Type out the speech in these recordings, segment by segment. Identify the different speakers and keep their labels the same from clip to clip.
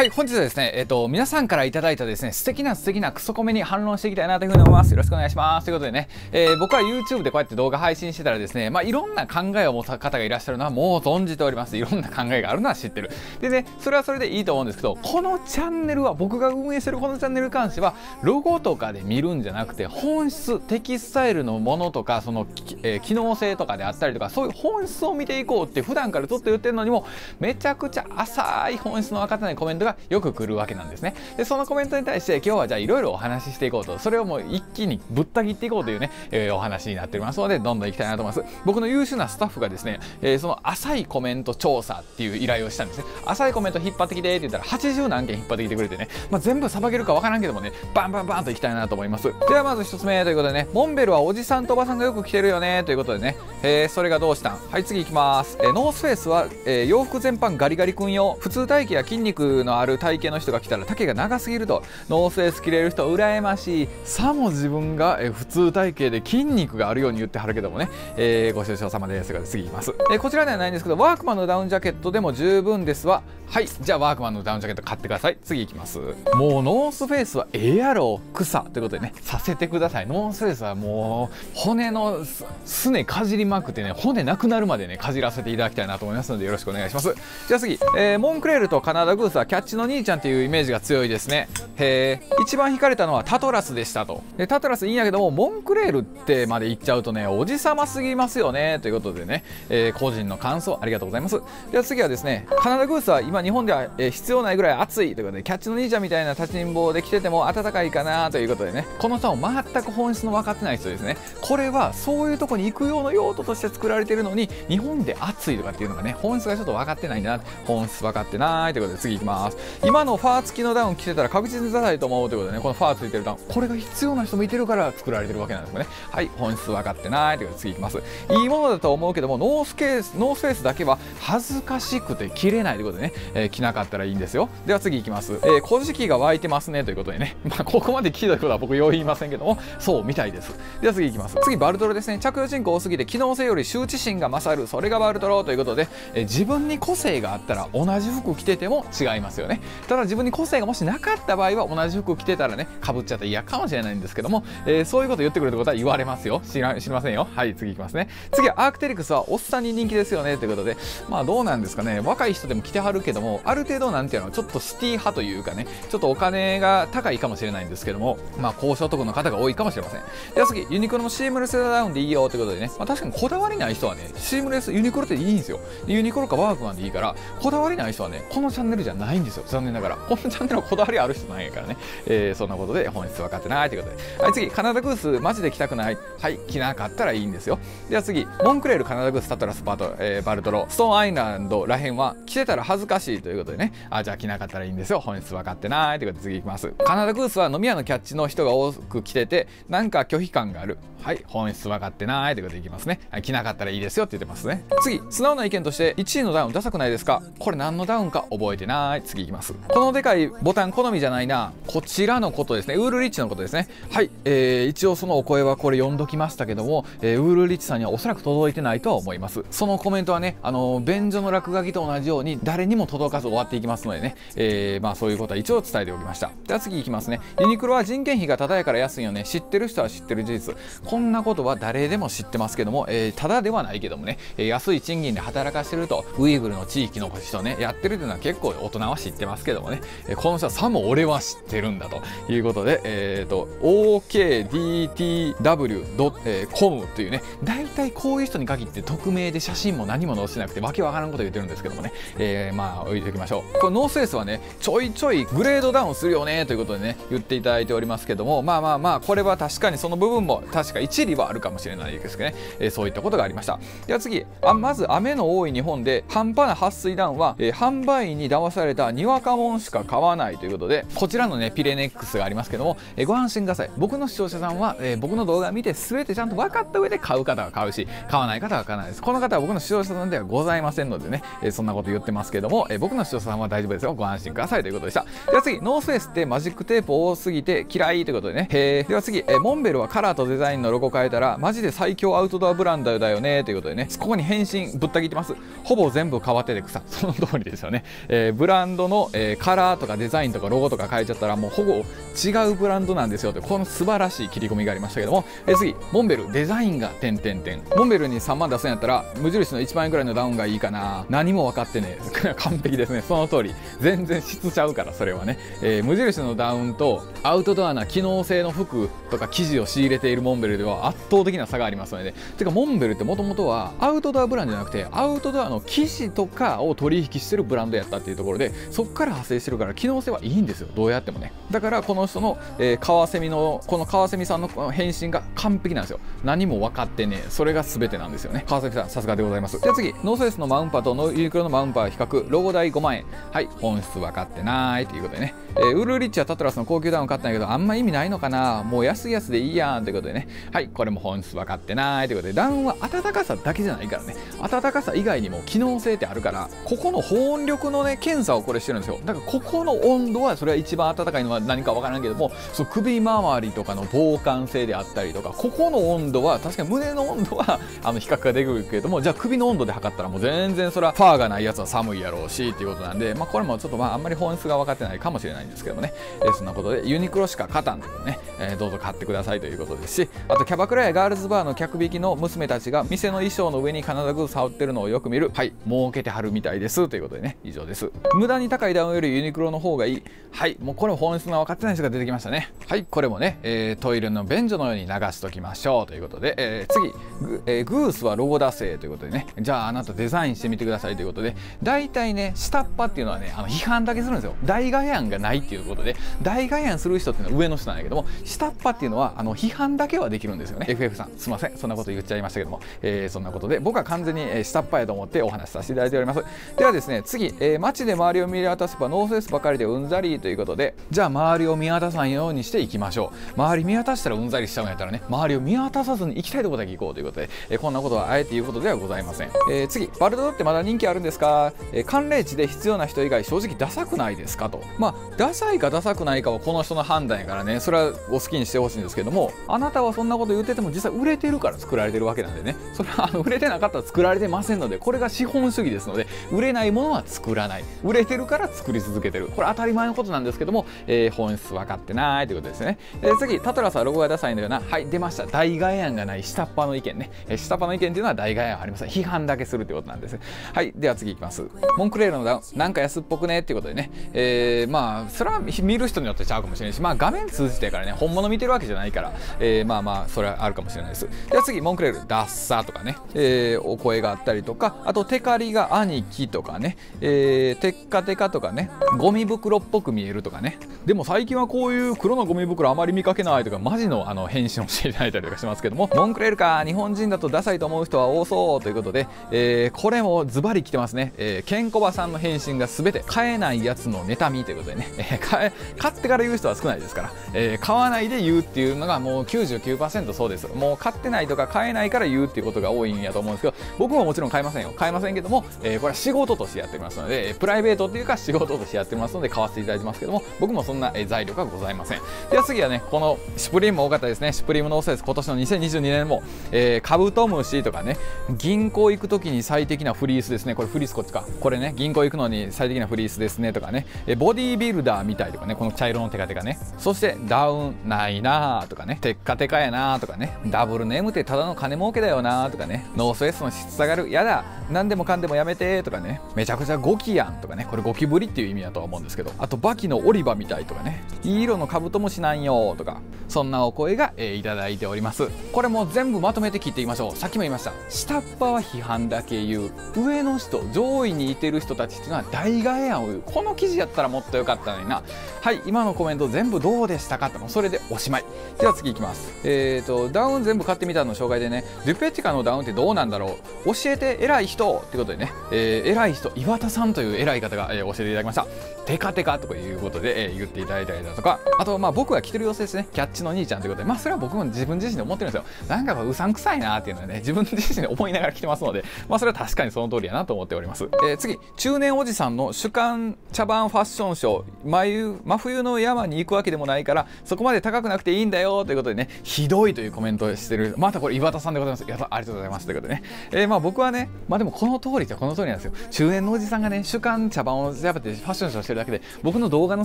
Speaker 1: はい、本日はですね、えっ、と、皆さんからいただいたですね、素敵な素敵なクソコメに反論していきたいなというふうに思います。よろしくお願いします。ということでね、えー、僕は YouTube でこうやって動画配信してたらですね、まあ、いろんな考えを持った方がいらっしゃるのはもう存じております。いろんな考えがあるのは知ってる。でね、それはそれでいいと思うんですけど、このチャンネルは、僕が運営してるこのチャンネルに関しては、ロゴとかで見るんじゃなくて、本質、テキスタイルのものとか、その、えー、機能性とかであったりとか、そういう本質を見ていこうって普段からずっと言ってるのにも、めちゃくちゃ浅い本質の分かってないコメントがよく来るわけなんですね。でそのコメントに対して今日はじゃあいろいろお話ししていこうと。それをもう一気にぶった切っていこうというね、えー、お話になっておりますのでどんどんいきたいなと思います。僕の優秀なスタッフがですね、えー、その浅いコメント調査っていう依頼をしたんですね。浅いコメント引っ張ってきてって言ったら80何件引っ張ってきてくれてね、まあ、全部さばけるかわからんけどもねバンバンバンといきたいなと思います。ではまず1つ目ということでねモンベルはおじさんとおばさんがよく着てるよねということでね、えー、それがどうしたん？はい次いきます、え、ノースフェイスは、え、洋服全般ガリガリ君用。普通体型や筋肉のある体型の人が来たら丈が長すぎると。ノースフェイス着れる人羨ましい。さも自分が普通体型で筋肉があるように言ってはるけどもね、えー、ご愁傷様です。が次いきます、えー、こちらではないんですけどワークマンのダウンジャケットでも十分ですわ。はい。じゃあワークマンのダウンジャケット買ってください。次いきます。もうノースフェイスはええやろ草ということでね。させてください。ノースフェイスはもう骨のすねかじりまくってね骨なくなるまでねかじらせていただきたいなと思いますのでよろしくお願いします。じゃあ次、えー、モンクレールとカナダグースはキャッチの兄ちゃんっていうイメージが強いですね。へえ一番惹かれたのはタトラスでしたと。でタトラスいいんやけどもモンクレールってまで言っちゃうとねおじさますぎますよねということでね、えー、個人の感想ありがとうございます。では次はですねカナダグースは今日本では、えー、必要ないぐらい暑いということでキャッチの兄ちゃんみたいな立ちんぼで着てても暖かいかなということでね。この人も全く本質の分かってない人ですね。これはそういうとこに行く用の用途として作られてるのに日本で暑いとかっていうのがね本質がちょっと分かってないんだな。本質分かってないということで次行きます。今のファー付きのダウン着てたら確実にダサいと思うということでねこのファーついてるダウンこれが必要な人もいてるから作られてるわけなんですよね。はい本質分かってないということで次いきます。いいものだと思うけどもノースケースノースフェイスだけは恥ずかしくて着れないということでね、えー、着なかったらいいんですよ。では次いきます、えー、乞食が湧いてますねということでね。まあここまで聞いたことは僕よう言いませんけどもそうみたいです。では次いきます。次バルトロですね。着用人口多すぎて機能性より羞恥心が勝る。それがバルトロということで、えー、自分に個性があったら同じ服着てても違いますよ。よね。ただ自分に個性がもしなかった場合は同じ服着てたらねかぶっちゃった嫌かもしれないんですけども、えー、そういうこと言ってくれることは言われますよ。知ら知りませんよ。はい次いきますね。次はアークテリクスはおっさんに人気ですよね。ということでまあどうなんですかね。若い人でも着てはるけどもある程度なんていうのはちょっとシティ派というかねちょっとお金が高いかもしれないんですけどもまあ高所得の方が多いかもしれません。では次ユニクロのシームレスダウンでいいよということでね、まあ、確かにこだわりない人はねシームレスユニクロっていいんですよ。ユニクロかワークマンでいいからこだわりない人はねこのチャンネルじゃないんですよ。残念ながら。このチャンネルはこだわりある人なんやからね、えー、そんなことで本質分かってないということで。はい次。カナダグース。マジで着たくない。はい着なかったらいいんですよ。では次。モンクレールカナダグースタトラスパート、えー、バルトロストーンアイランドらへんは着てたら恥ずかしいということでね。あじゃあ着なかったらいいんですよ。本質分かってないということで。次いきます。カナダグースは飲み屋のキャッチの人が多く着ててなんか拒否感がある。はい本質分かってないということでいきますね、はい、着なかったらいいですよって言ってますね。次。素直な意見として1位のダウンダサくないですか？これ何のダウンか覚えてない。次。いきます。このでかいボタン好みじゃないな。こちらのことですね。ウールリッチのことですね。はい、えー、一応そのお声はこれ読んどきましたけども、えー、ウールリッチさんにはおそらく届いてないとは思います。そのコメントはねあの便所の落書きと同じように誰にも届かず終わっていきますのでね、えー、まあそういうことは一応伝えておきました。では次いきますね。ユニクロは人件費がただやから安いよね。知ってる人は知ってる事実。こんなことは誰でも知ってますけども、えー、ただではないけどもね、安い賃金で働かしてるとウイグルの地域の人ねやってるというのは結構大人は知って知ってますけどもね、えこの人はさも俺は知ってるんだということで、えーと、OKDTW.com というね大体こういう人に限って匿名で写真も何も載せなくてわけわからんこと言ってるんですけどもね、えー、まあ置いておきましょう。これノースフェイスはねちょいちょいグレードダウンするよねということでね言っていただいておりますけどもまあまあまあこれは確かにその部分も確か一理はあるかもしれないですけどね、えー、そういったことがありました。では次。あまず雨の多い日本で半端な撥水ダウンは、えー、販売員に騙されたにわかもんしか買わないということでこちらのねピレネックスがありますけども、え、ご安心ください。僕の視聴者さんは、え、僕の動画を見て全てちゃんと分かった上で買う方は買うし買わない方は買わないです。この方は僕の視聴者さんではございませんのでね、え、そんなこと言ってますけども、え、僕の視聴者さんは大丈夫ですよ。ご安心くださいということでした。では次ノースフェイスってマジックテープ多すぎて嫌いということでね。へでは次、え、モンベルはカラーとデザインのロゴ変えたらマジで最強アウトドアブランドだよねということでね。ここに返信ぶった切ってます。ほぼ全部変わってて草。その通りですよね、えー、ブランドの、えー、カラーとかデザインとかロゴとか変えちゃったらもうほぼ違うブランドなんですよとこの素晴らしい切り込みがありましたけども、えー、次モンベルデザインが点々点。モンベルに3万出すんやったら無印の1万円ぐらいのダウンがいいかな。何も分かってねえ。完璧ですね。その通り。全然質ちゃうからそれはね、えー、無印のダウンとアウトドアな機能性の服とか生地を仕入れているモンベルでは圧倒的な差がありますのでてかモンベルってもともとはアウトドアブランドじゃなくてアウトドアの生地とかを取引してるブランドやったっていうところでそこから派生してるから機能性はいいんですよ。どうやってもね。だからこの人の、えー、カワセミのこのカワセミさんの返信が完璧なんですよ。何も分かってねそれが全てなんですよね。川崎さんさすがでございます。じゃあ次。ノースフェスのマウンパとノユニクロのマウンパ比較。ロゴ代5万円。はい。本質分かってない。ということでね、えー、ウルリッチはタトラスの高級ダウン買ったんやけどあんま意味ないのかな。もう安いやつでいいやん。ということでね。はい。これも本質分かってない。ということで。ダウンは暖かさだけじゃないからね。暖かさ以外にも機能性ってあるからここの保温力のね検査をこれしてるんですよ。だからここの温度はそれは一番暖かいのは何か分からんけどもそ首周りとかの防寒性であったりとかここの温度は確かに胸の温度は あの比較ができるけどもじゃあ首の温度で測ったらもう全然それはファーがないやつは寒いやろうしっていうことなんで、まあ、これもちょっとまああんまり本質が分かってないかもしれないんですけどもね、えー、そんなことでユニクロしか勝たんというね、えー、どうぞ買ってくださいということですしあとキャバクラやガールズバーの客引きの娘たちが店の衣装の上に必ず触ってるのをよく見る。はい儲けてはるみたいです。ということでね。以上です。無駄に高いダウンよりユニクロの方がいい。はいもうこれも本質が分かってない人が出てきましたね。はいこれもね、えー、トイレの便所のように流しときましょうということで、えー、次グ,、えー、グースはロゴ出せということでね。じゃああなたデザインしてみてくださいということで。大体ね下っ端っていうのはねあの批判だけするんですよ。代替案がないっていうことで。代替案する人っていうのは上の人なんだけども下っ端っていうのはあの批判だけはできるんですよね。FF さん。すいません。そんなこと言っちゃいましたけども、えー、そんなことで。僕は完全に下っ端やと思ってお話しさせていただいております。ではですね次、えー、街で周りを見渡せばノースフェイスばかりでうんざりということでじゃあ周りを見渡さんようにしていきましょう。周り見渡したらうんざりしちゃうんやったらね周りを見渡さずに行きたいとこだけ行こうということで、えー、こんなことはあえて言うことではございません、えー、次バルドドってまだ人気あるんですか、えー、寒冷地で必要な人以外正直ダサくないですかと。まあダサいかダサくないかはこの人の判断やからねそれはお好きにしてほしいんですけどもあなたはそんなこと言ってても実際売れてるから作られてるわけなんでね。それはあの売れてなかったら作られてませんのでこれが資本主義ですので売れないものは作らない。売れてるから作り続けてる。これ当たり前のことなんですけども、えー、本質分かってないということですね、えー、次タトラスはロゴがダサいのようなはい出ました。代替案がない下っ端の意見ね、えー、下っ端の意見っていうのは代替案はありません批判だけするということなんです。はいでは次いきます。モンクレールのダウン。なんか安っぽくねっていうことでね、えー、まあそれは見る人によってちゃうかもしれないしまあ画面通じてからね。本物見てるわけじゃないから、えー、まあまあそれはあるかもしれないです。では次モンクレールダッサとかね、えー、お声があったりとか。あとテカリが兄貴とかね、えー、テッカテカとかねゴミ袋っぽく見えるとかね。でも最近はこういう黒のゴミ袋あまり見かけないとかマジのあの返信をしていただいたりとかしますけども。モンクレールか日本人だとダサいと思う人は多そうということで、えー、これもズバリ来てますね、えー、ケンコバさんの返信が全て買えないやつの妬みということでね、えー、買買ってから言う人は少ないですから、えー、買わないで言うっていうのがもう99%そうです。もう買ってないとか買えないから言うっていうことが多いんやと思うんですけど僕ももちろん買いませんよ。買えませんけども、えー、これは仕事としてやってますのでプライベートっていうか仕事としてやってますので買わせていただいてますけども僕もそんな財力はございません。では次はねこのシュプリームも多かったですね。シュプリームのおせです。今年の2022年も、えー、カブトムシとかね銀行行く時に最適なフリースですね。これフリースこっちか。これね銀行行くのに最適なフリースですねとかね。えボディービルダーみたいとかねこの茶色のテカテカね。そしてダウンないなーとかね。テッカテカやなーとかね。ダブルネームってただの金儲けだよなーとかね。ノースウェスの質下がる。やだ。何でもかんでもやめてとかね。めちゃくちゃゴキやんとかね。これキブリっていう意味だとは思うんですけどあとバキのオリバみたいとかねいい色のカブトムシなんよとかそんなお声が、えー、いただいております。これも全部まとめて切っていきましょう。さっきも言いました。下っ端は批判だけ言う上の人上位にいてる人たちっていうのは代替案を言う。この記事やったらもっと良かったのにな。はい今のコメント全部どうでしたかってもそれでおしまい。では次いきます。えーとダウン全部買ってみたの紹介でねデュペチカのダウンってどうなんだろう。教えて偉い人ってことでね、えー、偉い人岩田さんという偉い方が、えー、教えていただきました。テカテカということで、えー、言っていただいたりだとか。あとまあ僕が着てる様子ですね。キャッチの兄ちゃんということでまあそれは僕も自分自身で思ってるんですよ。なんかうさんくさいなっていうのはね自分自身で思いながら着てますのでまあそれは確かにその通りやなと思っております、えー、次。中年おじさんの主観茶番ファッションショー。真冬の山に行くわけでもないからそこまで高くなくていいんだよということでねひどいというコメントをしてるまたこれ岩田さんでございます。やありがとうございますということでね、えー、まあ僕はねまあでもこの通りじゃこの通りなんですよ。中年のおじさんがね主観茶番をやってファッションショーしてるだけで僕の動画の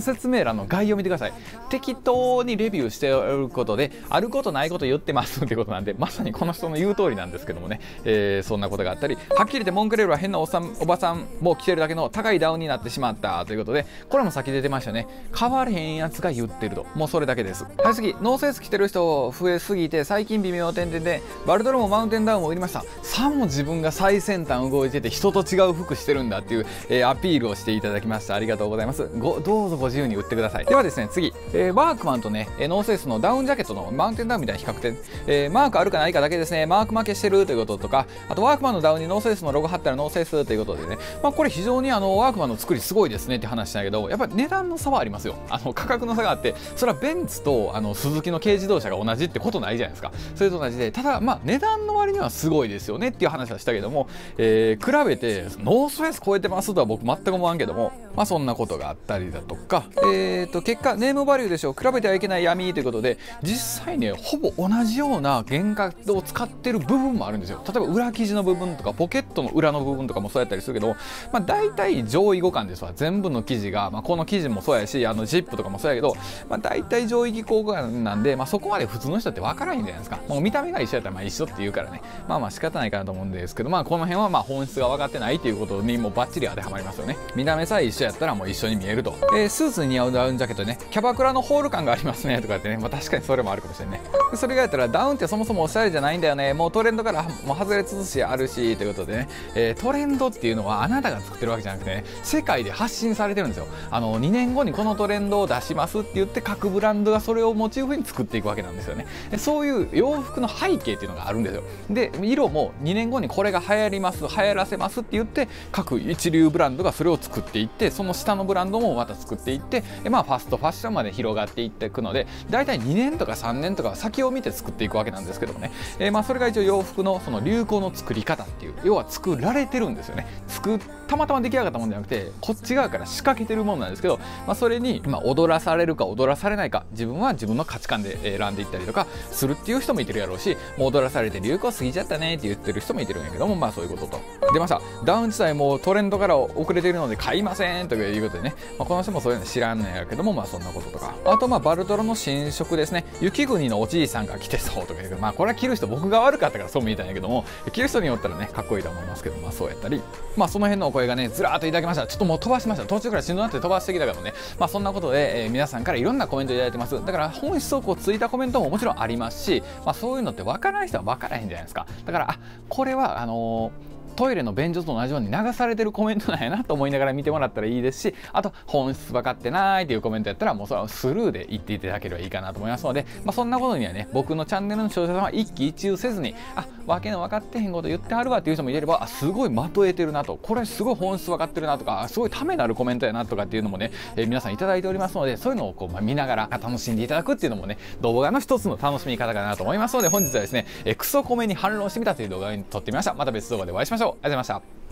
Speaker 1: 説明欄の概要を見てください。適当にレビューしてることであることないこと言ってますってことなんでまさにこの人の言う通りなんですけどもね、えー、そんなことがあったりはっきり言って文句レールは変なおさんおばさんも着てるだけの高いダウンになってしまったということでこれも先出てましたね。変われへんやつが言ってると。もうそれだけです。はい次。ノーセース着てる人増えすぎて最近微妙点々でバルドロもマウンテンダウンも売りました。さも自分が最先端動いてて人と違う服してるんだっていう、えー、アピールをしていただきました。ありがとうございます。ごどうぞご自由に売ってください。ではですね次、えー、ワークマンとねノーセースのダウンジャケットのマウンテンダウンみたいな比較点、えー、マークあるかないかだけですね。マーク負けしてるということとかあとワークマンのダウンにノースフェイスのロゴ貼ったらノースフェイスということでね、まあ、これ非常にあのワークマンの作りすごいですねって話したけどやっぱり値段の差はありますよ。あの価格の差があってそれはベンツとあのスズキの軽自動車が同じってことないじゃないですか。それと同じでただまあ値段の割にはすごいですよねっていう話はしたけども、えー、比べてノースフェイス超えてますとは僕全く思わんけどもまあそんなことがあったりだとかえーと結果ネームバリューでしょう比べてはいけない闇ということで実際ねほぼ同じような原価を使ってる部分もあるんですよ。例えば裏生地の部分とかポケットの裏の部分とかもそうやったりするけどまあ大体上位互換ですわ。全部の生地が、まあ、この生地もそうやしあのジップとかもそうやけど、まあ、大体上位技交換なんで、まあ、そこまで普通の人って分からないんじゃないですか。もう見た目が一緒やったらまあ一緒って言うからね。まあまあ仕方ないかなと思うんですけどまあこの辺はまあ本質が分かってないということにもバッチリ当てはまりますよね。見た目さえ一緒やったらもう一緒に見えると、えー、スーツに似合うダウンジャケットね。キャバクラのホール感がありますね。とかってね、まあ、確かにそれもあるかもしれないねそれがやったらダウンってそもそもおしゃれじゃないんだよね。もうトレンドからもう外れつつしあるしということでね、えー、トレンドっていうのはあなたが作ってるわけじゃなくてね。世界で発信されてるんですよ。あの2年後にこのトレンドを出しますって言って各ブランドがそれをモチーフに作っていくわけなんですよね。でそういう洋服の背景っていうのがあるんですよ。で色も2年後にこれが流行ります流行らせますって言って各一流ブランドがそれを作ってっていってその下のブランドもまた作っていってまあファストファッションまで広がっていっていくので大体2年とか3年とか先を見て作っていくわけなんですけどもね、え、まあそれが一応洋服のその流行の作り方っていう要は作られてるんですよね。作たまたま出来上がったもんじゃなくてこっち側から仕掛けてるものなんですけど、まあ、それに、まあ、踊らされるか踊らされないか自分は自分の価値観で選んでいったりとかするっていう人もいてるやろうしもう踊らされて流行過ぎちゃったねって言ってる人もいてるんやけどもまあそういうことと。出ましたダウン自体もトレンドから遅れているのでいませんということでね、まあ、この人もそういうの知らんのやけどもまあそんなこととか。あとまあバルトロの新色ですね。雪国のおじいさんが来てそうとか言うけどまあこれは着る人僕が悪かったからそう見えたんやけども着る人によったらねかっこいいと思いますけどまあそうやったり。まあその辺のお声がねずらーっといただきました。ちょっともう飛ばしました。途中からしんどなって飛ばしてきたからね。まあそんなことで、えー、皆さんからいろんなコメントいただいてます。だから本質をこうついたコメントももちろんありますしまあそういうのって分からない人は分からへんじゃないですか。だからあこれはあのートイレの便所と同じように流されてるコメントなんやなと思いながら見てもらったらいいですしあと本質分かってないっていうコメントやったらもうそれはスルーで言っていただければいいかなと思いますので、まあ、そんなことにはね僕のチャンネルの視聴者さんは一喜一憂せずにあわけの分かってへんこと言ってはるわっていう人もいればあすごいまとえてるなとこれすごい本質分かってるなとかすごいためなるコメントやなとかっていうのもね、えー、皆さん頂いておりますのでそういうのをこう、まあ、見ながら楽しんでいただくっていうのもね動画の一つの楽しみ方かなと思いますので本日はですね、えー、クソコメに反論してみたという動画に撮ってみました。また別動画でお会いしましょう。ありがとうございました。